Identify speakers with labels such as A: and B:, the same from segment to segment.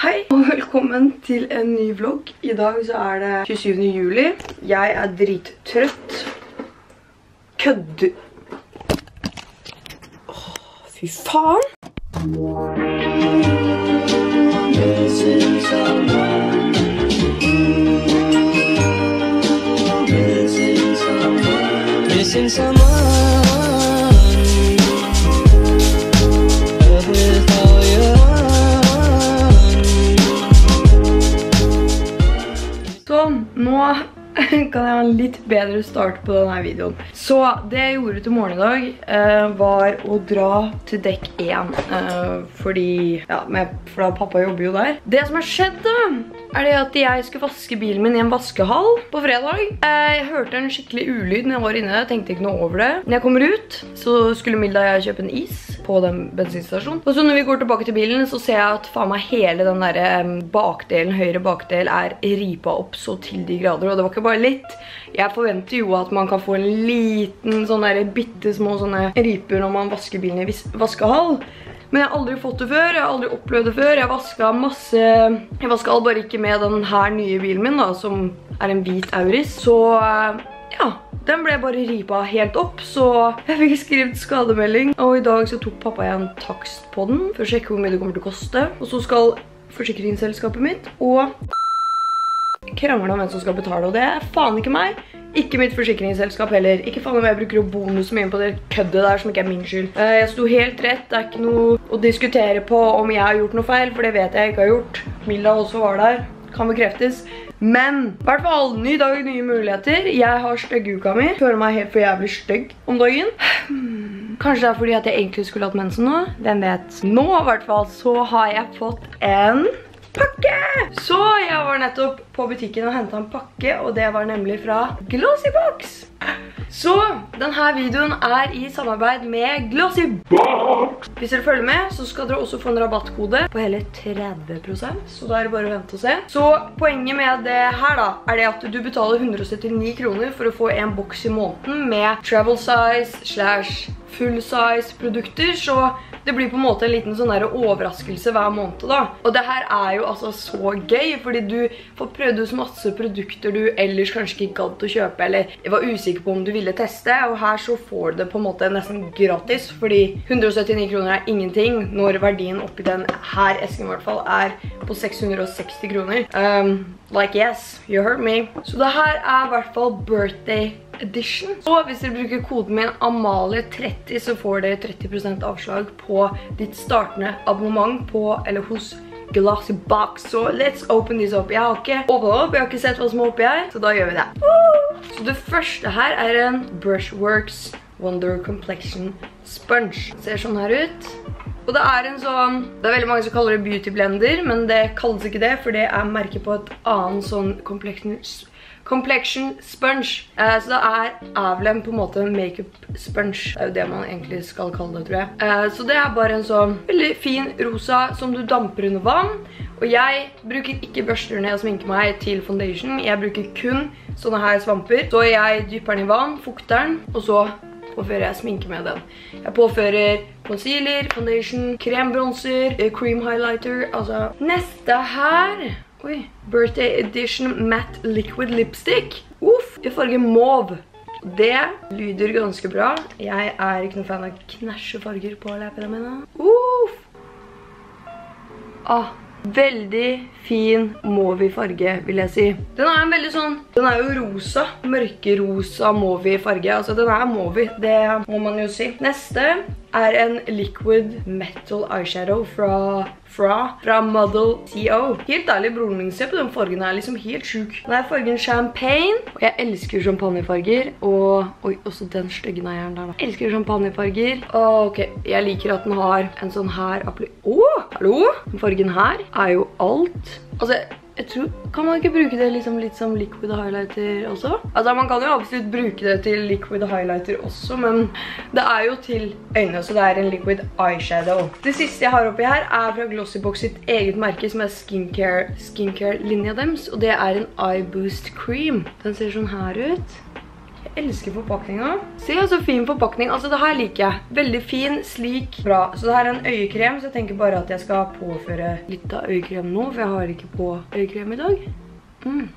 A: Hei og velkommen til en ny vlogg. I dag så er det 27. juli. Jeg er drittrøtt. Kødd... Åh, fy faen.
B: Missing someone
A: Kan jeg ha en litt bedre start på denne videoen. Så det jeg gjorde til morgen i dag eh, var å dra til dekk 1. eh, fordi, ja, for da pappa jobber jo der. Det som har skjedd da, er det at jeg skulle vaske bilen min i en vaskehall på fredag. Eh, jeg hørte en skikkelig ulyd når jeg var inne, tenkte ikke noe over det. Når jeg kommer ut, så skulle Milda og jeg kjøpe en is på den bensinstasjonen. Og så når vi går tilbake til bilen, så ser jeg at faen meg hele den der bakdelen, høyre bakdel, er ripa opp så til de grader. Og det var ikke bare litt. Jeg forventer jo at man kan få en liten, sånn der, bittesmå sånne riper når man vasker bilen i vaskehall. Men jeg har aldri fått det før, jeg har aldri opplevd det før. Jeg vasket masse... Jeg vasket all bare ikke med den her nye bilen min da, som er en hvit Auris. Så eh, ja, den ble bare ripa helt opp, så jeg fikk skrevet skademelding. Og i dag så tok pappa igjen takst på den, for å sjekke hvor mye det kommer til å koste. Og så skal forsikringsselskapet mitt og krangler om hvem som skal betale, og det er faen ikke meg. Ikke mitt forsikringsselskap heller. Ikke faen om jeg bruker å bonus mye på det køddet der som ikke er min skyld. Eh, Jeg sto helt rett. Det er ikke noe å diskutere på om jeg har gjort noe feil, for det vet jeg ikke har gjort. Milla også var der. Kan bekreftes. Men i hvert fall, ny dag, nye muligheter. Jeg har stygguka mi. Føler meg helt for jævlig stygg om dagen. Kanskje det er fordi at jeg egentlig skulle hatt mensen nå. Hvem vet. Nå i hvert fall så har jeg fått en pakke! Så jeg var nettopp på butikken og hentet en pakke, og det var nemlig fra Glossybox. Så denne videoen er i samarbeid med Glossy Box. Hvis dere følger med, så skal dere også få en rabattkode på hele 30%, så da er det bare å vente og se. Så poenget med det her da, er det at du betaler 179 kroner for å få en boks i måneden med travel size slash full size produkter, så det blir på en måte en liten sånn der overraskelse hver måned da. Og det her er jo altså så gøy, fordi du får prøvd ut masse produkter du ellers kanskje ikke gadd å kjøpe, eller var usikker på om du ville teste, og her så får du det på en måte nesten gratis, fordi 179 kroner er ingenting, når verdien oppi den her esken i hvert fall er på 660 kroner. Um, like yes, you heard me. Så det her er i hvert fall birthday edition. Og hvis dere bruker koden min Amalie30, så får dere 30% avslag på ditt startende abonnement på, eller hos Glassy Box. Så let's open this up. Jeg har ikke åpnet opp, jeg har ikke sett hva som er oppi her, så da gjør vi det. Så det første her er en Brushworks Wonder Complexion Sponge. Ser sånn her ut. Og det er en sånn, det er veldig mange som kaller det beauty blender, men det kalles ikke det, for det er merket på et annet sånn complexion, complexion sponge. Eh, så det er Avlem på en måte makeup sponge. Det er jo det man egentlig skal kalle det, tror jeg. Eh, så det er bare en sånn veldig fin rosa som du damper under vann. Og jeg bruker ikke børster når jeg sminker meg til foundation. Jeg bruker kun sånne her svamper. Så jeg dypper den i vann, fukter den, og så påfører jeg sminke med den. Jeg påfører concealer, foundation, krembronser, eh, cream highlighter, altså. Neste her, oi, Birthday Edition Matte Liquid Lipstick. Uff, i farge mauve. Det lyder ganske bra. Jeg er ikke noen fan av knæsje farger på leppene mine. Uff. Ah, veldig fin mauve farge, vil jeg si. Den er en veldig sånn, den er jo rosa, mørkerosa mauve farge. Altså, den er mauve, det må man jo si. Neste er en liquid metal eyeshadow fra, fra, fra Model CO. Helt ærlig, broren min ser på den fargen her, liksom helt sjuk. Den er fargen champagne, og jeg elsker champagnefarger, og, oi, også den stygge eieren der da. Elsker champagnefarger. Åh, ok, jeg liker at den har en sånn her appli... Åh, hallo? Fargen her er jo alt. Altså, jeg tror, kan man ikke bruke det liksom litt som liquid highlighter også? Altså, man kan jo absolutt bruke det til liquid highlighter også, men det er jo til øynene, så det er en liquid eyeshadow. Det siste jeg har oppi her er fra Glossybox sitt eget merke, som er skincare, skincare linja deres, og det er en eye boost cream. Den ser sånn her ut. Elsker forpakninga. Se, altså fin forpakning. Altså, det her liker jeg. Veldig fin, slik, bra. Så det her er en øyekrem, så jeg tenker bare at jeg skal påføre litt av øyekrem nå, for jeg har ikke på øyekrem i dag. Mm.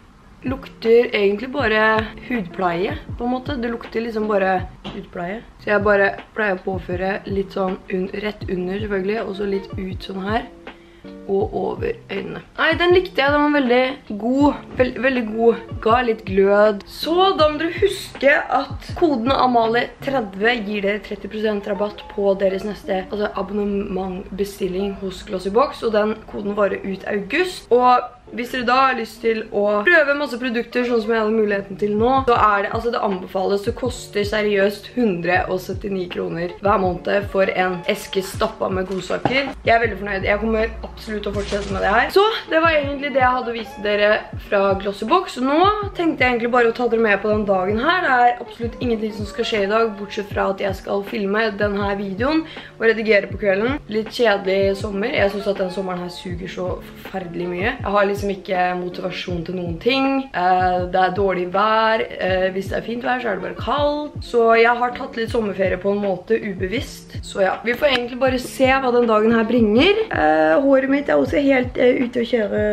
A: Lukter egentlig bare hudpleie, på en måte. Det lukter liksom bare hudpleie. Så jeg bare pleier å påføre litt sånn rett under, selvfølgelig, og så litt ut sånn her og over øynene. Nei, den likte jeg. Den var veldig god. Veld, veldig god. Ga litt glød. Så da må dere huske at koden Amalie30 gir dere 30% rabatt på deres neste altså abonnementbestilling hos Glossybox, og den koden varer ut august. Og hvis dere da har lyst til å prøve masse produkter sånn som jeg hadde muligheten til nå, så er det, altså det anbefales, det koster seriøst 179 kroner hver måned for en eske stappa med godsaker. Jeg er veldig fornøyd. Jeg kommer absolutt å fortsette med det her. Så det var egentlig det jeg hadde vist dere fra Glossybox. Nå tenkte jeg egentlig bare å ta dere med på den dagen her. Det er absolutt ingenting som skal skje i dag, bortsett fra at jeg skal filme denne videoen og redigere på kvelden. Litt kjedelig sommer. Jeg synes at den sommeren her suger så forferdelig mye. Jeg har liksom ikke motivasjon til noen ting. Eh, det er dårlig vær. Eh, hvis det er fint vær, så er det bare kaldt. Så jeg har tatt litt sommerferie på en måte ubevisst. Så ja, vi får egentlig bare se hva den dagen her bringer. Eh, håret mitt er også helt ute å kjøre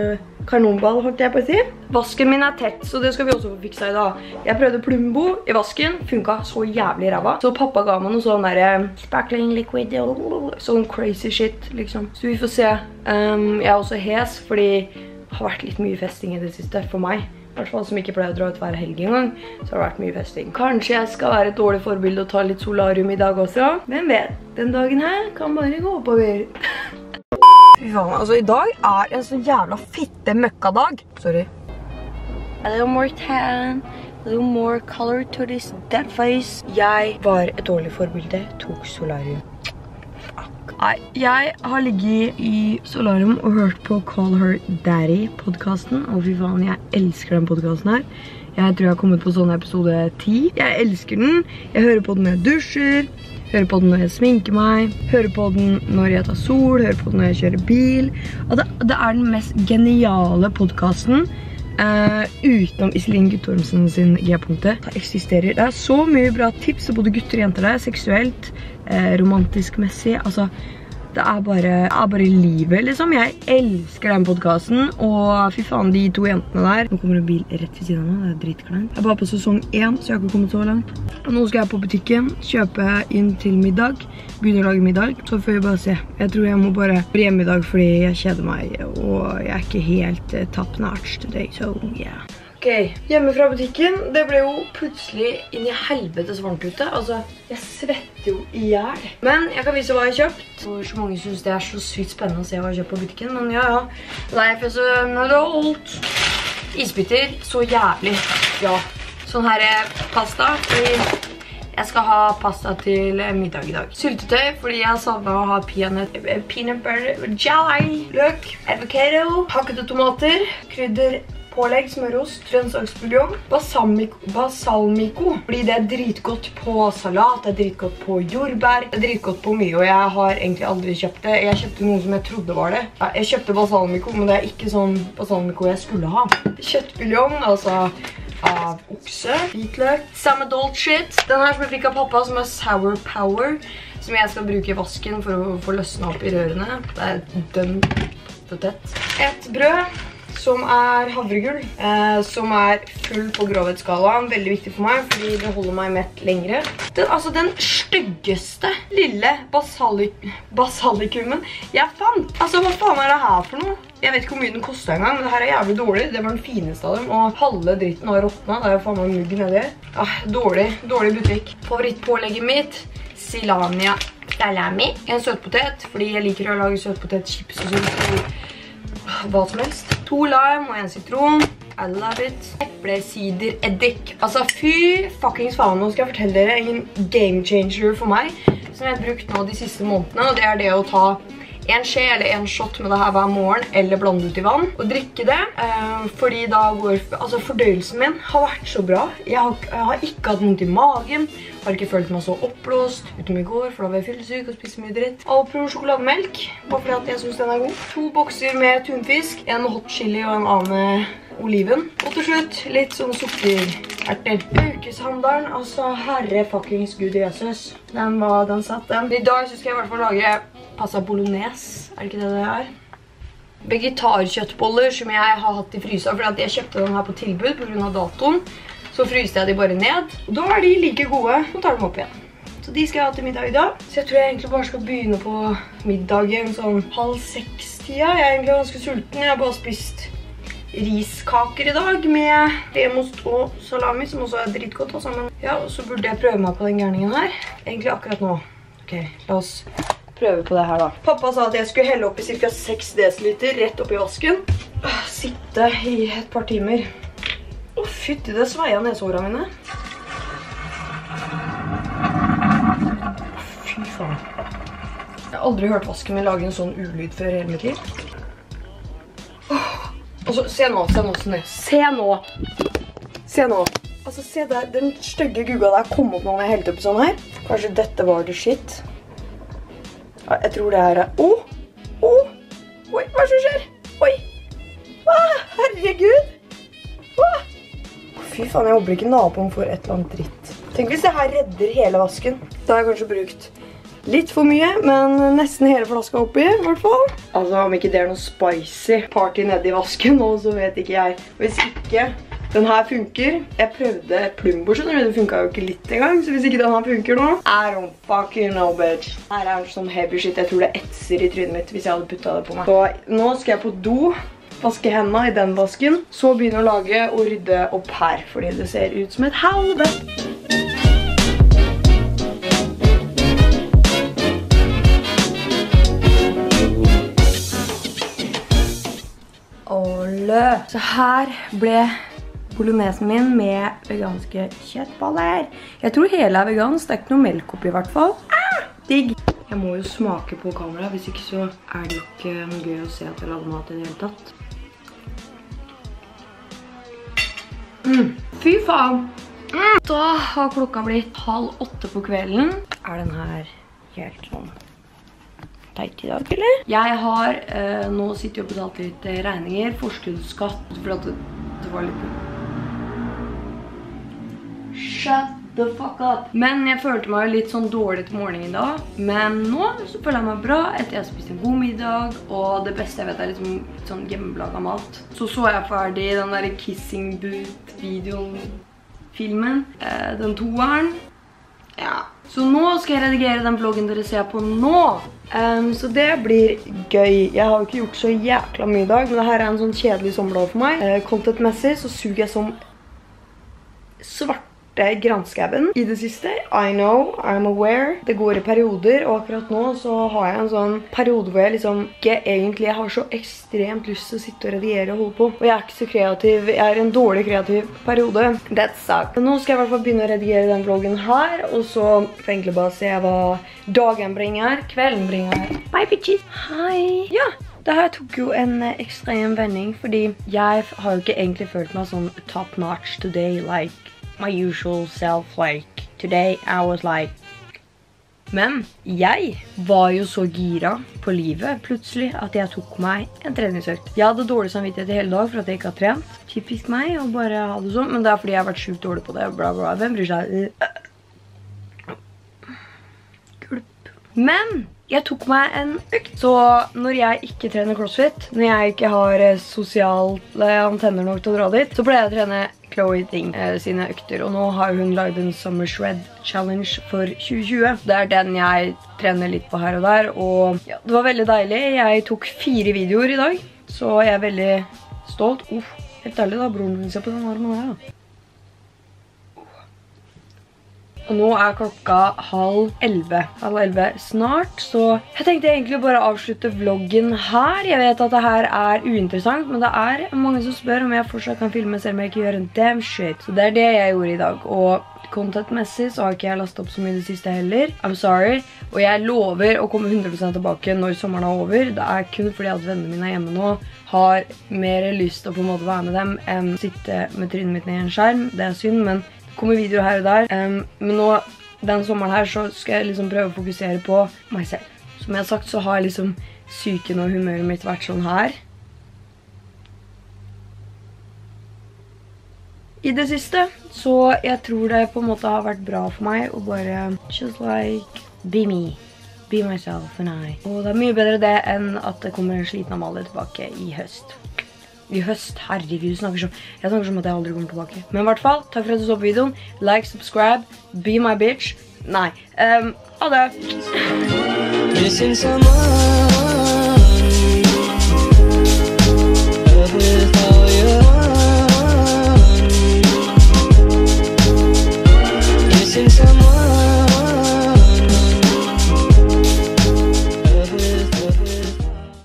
A: kanonball, holdt jeg på å si. Vasken min er tett, så det skal vi også få fiksa i dag. Jeg prøvde Plumbo i vasken, funket så jævlig ræva. Så pappa ga meg noe sånn der sparkling liquid, sånn crazy shit, liksom. Så vi får se. Um, jeg er også hes, fordi har vært litt mye festing i det siste for meg. I hvert fall som ikke pleier å dra ut hver helg engang, så har det vært mye festing. Kanskje jeg skal være et dårlig forbilde og ta litt solarium i dag også. Hvem vet? Den dagen her kan bare gå oppover. Fy faen, altså i dag er en så jævla fitte møkkadag. Sorry. A little more tan, a little more color to this dead face. Jeg var et dårlig forbilde, tok solarium. Nei, jeg har ligget i solarium og hørt på Call Her Daddy-podcasten. Og fy faen, jeg elsker den podcasten her. Jeg tror jeg har kommet på sånn episode 10. Jeg elsker den. Jeg hører på den når jeg dusjer. Hører på den når jeg sminker meg. Hører på den når jeg tar sol. Hører på den når jeg kjører bil. Det, det er den mest geniale podcasten. Uh, utenom Iselin Guttormsen sin G-punkte. Det eksisterer. Det er så mye bra tips, til både gutter og jenter der. Seksuelt, uh, romantisk messig. Altså, det er bare, er bare livet, liksom. Jeg elsker den podcasten. Og fy faen, de to jentene der. Nå kommer det en bil rett ved siden av meg. Det er dritkleint. Jeg er bare på sesong 1, så jeg har ikke kommet så langt. Og nå skal jeg på butikken, kjøpe inn til middag. Begynne å lage middag. Så får vi bare se. Jeg tror jeg må bare hjemme i dag fordi jeg kjeder meg. Og jeg er ikke helt uh, notch today, so yeah. Ok, hjemme fra butikken. Det ble jo plutselig inn i helvete så varmt ute. Altså, jeg svetter jo i hjel. Men jeg kan vise hva jeg har kjøpt. For så mange synes det er så sykt spennende å se hva jeg har kjøpt på butikken. Men ja, ja. Life is another adult. Isbytter, Så jævlig. Ja. Sånn her er pasta. Fordi jeg skal ha pasta til middag i dag. Syltetøy, fordi jeg savner å ha peanut, peanut butter, jelly, løk, avocado, hakkete tomater, krydder, pålegg, smørost, grønnsaksbuljong, balsamico, fordi det er dritgodt på salat, det er dritgodt på jordbær, det er dritgodt på mye, og jeg har egentlig aldri kjøpt det. Jeg kjøpte noe som jeg trodde var det. Jeg kjøpte balsamico, men det er ikke sånn balsamico jeg skulle ha. Kjøttbuljong, altså av okse, hvitløk, samme dolt shit. Den her som jeg fikk av pappa, som er Sour Power, som jeg skal bruke i vasken for å få løsne opp i rørene. Det er dønn tett. Et brød som er havregull, eh, som er full på grovhetsskalaen. Veldig viktig for meg, fordi det holder meg mett lengre. Altså den styggeste lille basalik basalikumen jeg fant. Altså, hva faen er det her for noe? Jeg vet ikke hvor mye den kostet engang, men det her er jævlig dårlig. Det var den fineste av dem, og halve dritten har råtnet. Det er jo faen meg mugg nedi her. Ah, dårlig, dårlig butikk. Favorittpålegget mitt, Silania salami. En søtpotet, fordi jeg liker å lage søtpotetchips og sånt. Hva som helst. To lime og en sitron. I love it. Eplesidereddik. Altså, fy fuckings faen. Nå skal jeg fortelle dere en game changer for meg, som jeg har brukt nå de siste månedene, og det er det å ta en skje eller en shot med det her hver morgen, eller blande ut i vann, og drikke det, eh, fordi da går, altså fordøyelsen min har vært så bra. Jeg har, ikke hatt vondt i magen, har ikke følt meg så oppblåst utom i går, for da var jeg fyllesyk og spiste mye dritt. Alpro sjokolademelk, bare fordi at jeg synes den er god. To bokser med tunfisk, en hot chili og en annen oliven. Og til slutt litt sånn sukker Erter. Ukeshandelen, altså herre fuckings gud Jesus. Den var, den satt den. I dag så skal jeg i hvert fall lage pasta bolognese. Er det ikke det det er? Vegetarkjøttboller som jeg har hatt i frysa, fordi jeg kjøpte den her på tilbud på grunn av datoen. Så fryste jeg de bare ned. Og da er de like gode. Nå tar de opp igjen. Så de skal jeg ha til middag i dag. Så jeg tror jeg egentlig bare skal begynne på middagen sånn halv seks-tida. Jeg er egentlig ganske sulten. Jeg har bare spist riskaker i dag med kremost og salami, som også er dritgodt Også. sammen. Ja, og så burde jeg prøve meg på den gærningen her. Egentlig akkurat nå. Ok, la oss prøve på det her da. Pappa sa at jeg skulle helle opp i ca. 6 dl rett opp i vasken. Sitte i et par timer. Å, fytti, det sveia nesehårene mine. Fy faen. Jeg har aldri hørt vasken min lage en sånn ulyd før hele mitt liv. Altså, se nå, se nå, Synne. Se nå! Se nå. Altså, se der, den stygge gugga der kom opp når jeg helte opp sånn her. Kanskje dette var det shit. Jeg tror det her er... Å! Oh. Oi, hva er det som skjer? Oi! Ah, herregud! Ah. Fy faen, jeg håper ikke naboen får et eller annet dritt. Tenk hvis det her redder hele vasken. Da har jeg kanskje brukt litt for mye, men nesten hele flaska oppi, i hvert fall. Altså, om ikke det er noe spicy party nedi vasken nå, så vet ikke jeg. Hvis ikke den her funker. Jeg prøvde Plumbo, skjønner du. Det funket jo ikke litt engang, så hvis ikke den her funker nå, I don't fucking know, bitch. Her er sånn heavy shit. Jeg tror det etser i trynet mitt hvis jeg hadde puttet det på meg. Så nå skal jeg på do vaske hendene i den vasken, så begynne å lage og rydde opp her, fordi det ser ut som et helvete. Så her ble bolognesen min med veganske kjøttballer. Jeg tror hele er vegansk, det er ikke noe melk oppi i hvert fall. Ah, digg! Jeg må jo smake på kamera, hvis ikke så er det ikke noe gøy å se at jeg lager mat i det hele tatt. Mm. Fy faen! Mm. Da har klokka blitt halv åtte på kvelden. Er den her helt sånn teit i dag, eller? Jeg har eh, nå sittet og betalt litt eh, regninger, forskuddsskatt, for at det var litt... Shut the fuck up. Men jeg følte meg litt sånn dårlig til morgenen i dag. Men nå så føler jeg meg bra etter jeg har spist en god middag. Og det beste jeg vet er liksom sånn hjemmelaga mat. Så så jeg ferdig den der Kissing Boot-videoen, filmen. Eh, den toeren. Ja. Så nå skal jeg redigere den vloggen dere ser på nå. Um, så det blir gøy. Jeg har jo ikke gjort så jækla mye i dag, men dette er en sånn kjedelig sommerdag for meg. Uh, Content-messig så suger jeg som svarte granskauen i det siste. I know, I'm aware. Det går i perioder, og akkurat nå så har jeg en sånn periode hvor jeg liksom ikke egentlig har så ekstremt lyst til å sitte og redigere og holde på. Og jeg er ikke så kreativ. Jeg er i en dårlig kreativ periode. That sucks. Nå skal jeg i hvert fall begynne å redigere den vloggen her, og så får jeg egentlig bare se hva dagen bringer, kvelden bringer. Bye, bitches! Hei! Ja! Det her tok jo en eh, ekstrem vending, fordi jeg har jo ikke egentlig følt meg sånn top notch today, like my usual self, like today I was like men jeg var jo så gira på livet plutselig at jeg tok meg en treningsøkt. Jeg hadde dårlig samvittighet i hele dag for at jeg ikke har trent. Typisk meg å bare ha det sånn, men det er fordi jeg har vært sjukt dårlig på det. Bla, bla. Hvem bryr seg? Gulp. Men jeg tok meg en økt. Så når jeg ikke trener crossfit, når jeg ikke har eh, sosiale antenner nok til å dra dit, så pleier jeg å trene Chloe Ting eh, sine økter. Og nå har hun laget en Summer Shred Challenge for 2020. Det er den jeg trener litt på her og der. Og ja, det var veldig deilig. Jeg tok fire videoer i dag, så jeg er veldig stolt. Uff, helt ærlig da, broren min ser på den armen her da. Og nå er klokka halv 11. Halv 11 snart, så jeg tenkte egentlig bare avslutte vloggen her. Jeg vet at det her er uinteressant, men det er mange som spør om jeg fortsatt kan filme selv om jeg ikke gjør en damn shit. Så det er det jeg gjorde i dag, og content-messig så har ikke jeg lastet opp så mye det siste heller. I'm sorry. Og jeg lover å komme 100% tilbake når sommeren er over. Det er kun fordi at vennene mine er hjemme nå, har mer lyst til å på en måte være med dem enn sitte med trynet mitt ned i en skjerm. Det er synd, men kommer videoer her og der. Um, men nå, den sommeren her, så skal jeg liksom prøve å fokusere på meg selv. Som jeg har sagt, så har liksom psyken og humøret mitt vært sånn her. i det siste. Så jeg tror det på en måte har vært bra for meg å bare just like be me. Be myself and I. Og det er mye bedre det enn at det kommer en sliten Amalie tilbake i høst i høst. Herregud, snakker som, jeg snakker som at jeg aldri kommer tilbake. Men i hvert fall, takk for at du så på videoen. Like, subscribe, be my bitch. Nei. Um, det.
B: Missing someone